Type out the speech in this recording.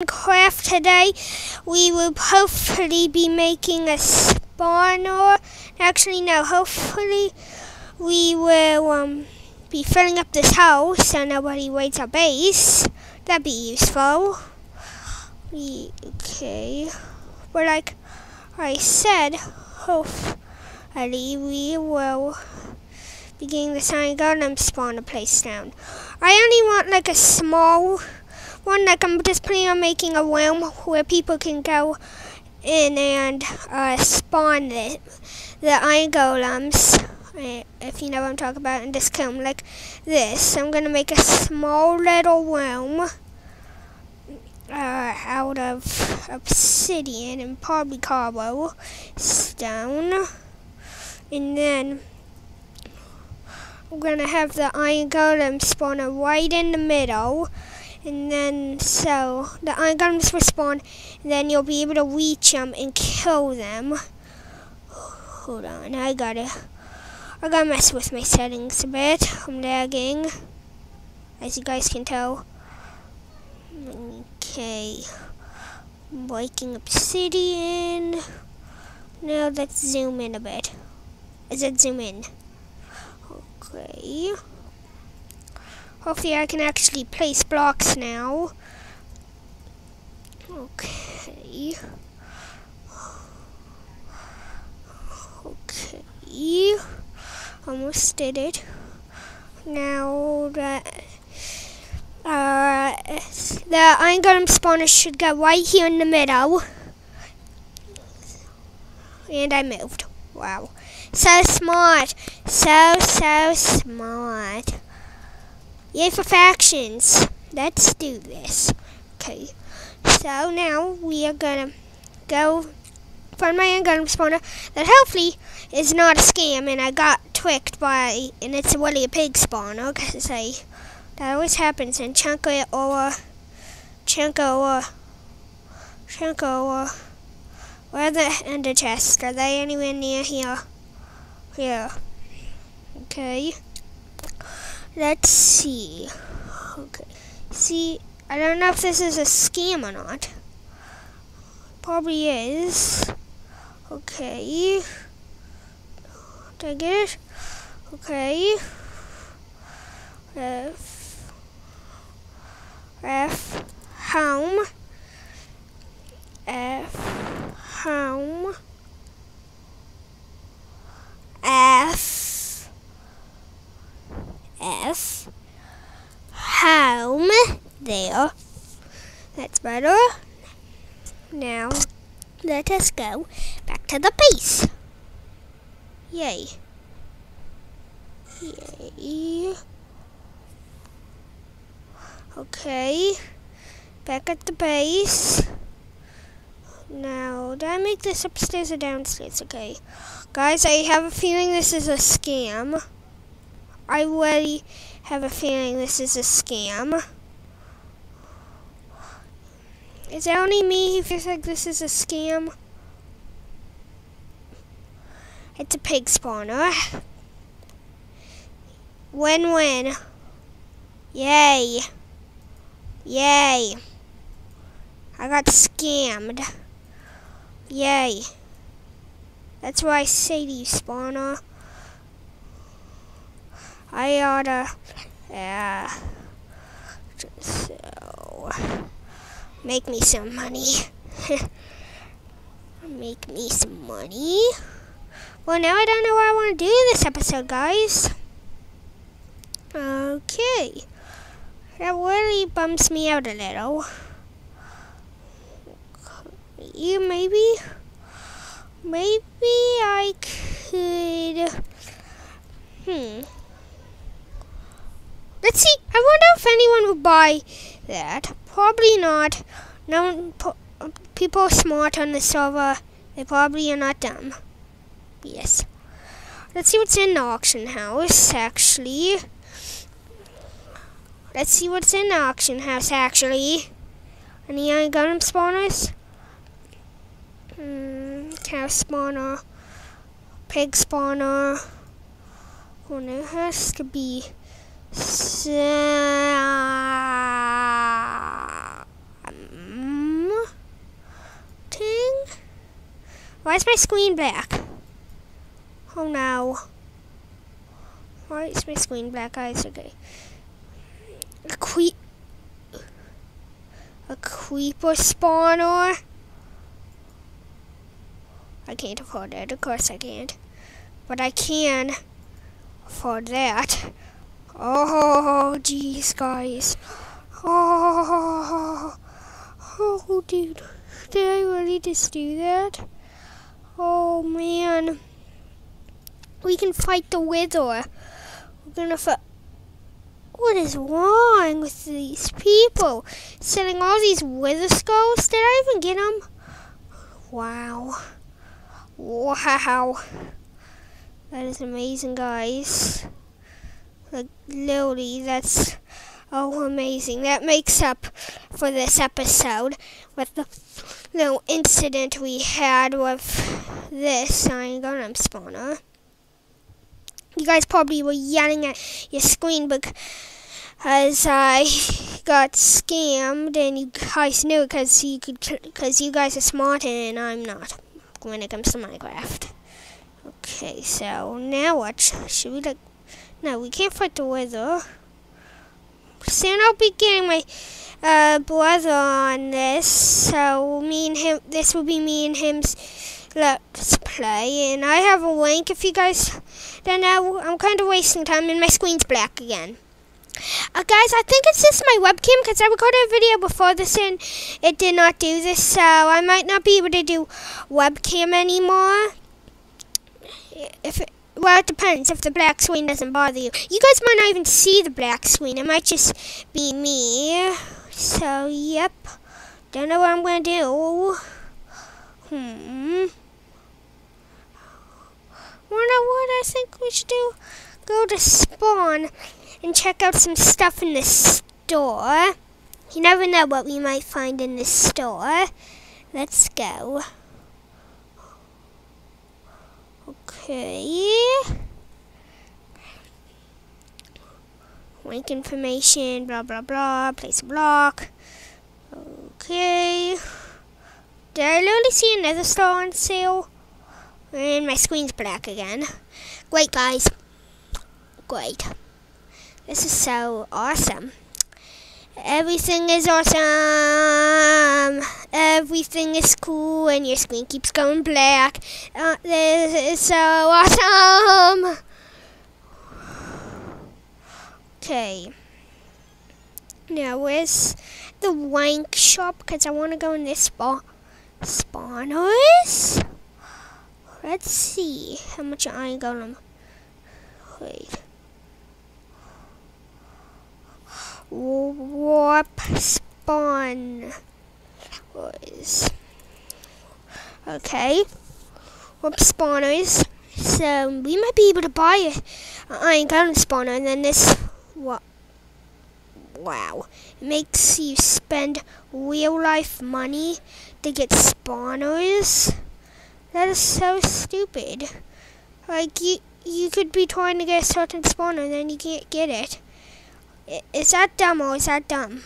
Minecraft today. We will hopefully be making a spawner. Actually, no, hopefully we will um, be filling up this house so nobody raids our base. That'd be useful. We, okay. But like I said, hopefully we will be getting the Sign Golem spawner place down. I only want like a small one like I'm just planning on making a room where people can go in and uh, spawn the, the iron golems, uh, if you know what I'm talking about, and just them like this. I'm going to make a small little room uh, out of obsidian and probably cobble stone. And then I'm going to have the iron golem spawner right in the middle and then so the iron respawn and then you'll be able to reach them and kill them. Hold on I gotta I gotta mess with my settings a bit I'm lagging as you guys can tell. Okay breaking obsidian. Now let's zoom in a bit. Is it zoom in? Okay Hopefully I can actually place blocks now. Okay. Okay. Almost did it. Now that uh, the iron golem spawner should go right here in the middle. And I moved. Wow. So smart. So, so smart. Yay for factions. Let's do this. Okay. So now we are gonna go find my golem spawner that hopefully is not a scam and I got tricked by and it's really a pig spawner because I that always happens in Chunko or Chunko or Chunko or where the ender chests? Are they anywhere near here? Here. Okay. Let's see. Okay. See, I don't know if this is a scam or not. Probably is. Okay. Did I get it? Okay. F. F. Home. F. Home. F. F. Home. There. That's better. Now, let us go back to the base. Yay. Yay. Okay. Back at the base. Now, did I make this upstairs or downstairs? Okay. Guys, I have a feeling this is a scam. I really have a feeling this is a scam. Is it only me who feels like this is a scam? It's a pig spawner. Win-win. Yay. Yay. I got scammed. Yay. That's why I say to you, spawner. I oughta, yeah. So, make me some money. make me some money. Well, now I don't know what I want to do in this episode, guys. Okay. That really bumps me out a little. You maybe, maybe I could, hmm. Let's see. I wonder if anyone would buy that. Probably not. No people are smart on the server. They probably are not dumb. Yes. Let's see what's in the auction house, actually. Let's see what's in the auction house, actually. Any golem spawners? Hmm, cow spawner. Pig spawner. Oh, there has to be is my screen black? Oh no. Why is my screen black, guys? Okay. A creep. A creeper spawner. I can't afford that. Of course I can't. But I can afford that. Oh, jeez, guys. Oh, oh, dude. Did I really just do that? Oh, man. We can fight the wither. We're gonna fight. What is wrong with these people? Selling all these wither skulls? Did I even get them? Wow. Wow. That is amazing, guys. Like, literally, that's oh amazing. That makes up for this episode with the little incident we had with this Iron spawner. You guys probably were yelling at your screen because I got scammed, and you guys knew because you could because you guys are smart and I'm not when it comes to Minecraft. Okay, so now what? Should we like no, we can't fight the wither. Soon I'll be getting my uh, brother on this. So me and him, this will be me and him's let's play. And I have a link if you guys don't know. I'm kind of wasting time and my screen's black again. Uh, guys, I think it's just my webcam because I recorded a video before this and it did not do this. So I might not be able to do webcam anymore. If it, well, it depends if the black screen doesn't bother you. You guys might not even see the black screen. It might just be me. So, yep. Don't know what I'm going to do. Hmm. Wonder what I think we should do? Go to spawn and check out some stuff in the store. You never know what we might find in the store. Let's go. Okay. Link information, blah, blah, blah. Place a block. Okay. Did I literally see another store on sale? And my screen's black again. Great, guys. Great. This is so awesome. Everything is awesome. Everything is cool, and your screen keeps going black. Uh, this is so awesome. Okay. Now, where's the wank shop? Because I want to go in this spot. Spawners? Let's see how much iron golem. Wait. Warp spawn. Okay. Warp spawners. So we might be able to buy a iron golem spawner and then this what wow. It makes you spend real life money to get spawners? That is so stupid. Like you you could be trying to get a certain spawner and then you can't get it is that dumb or is that dumb?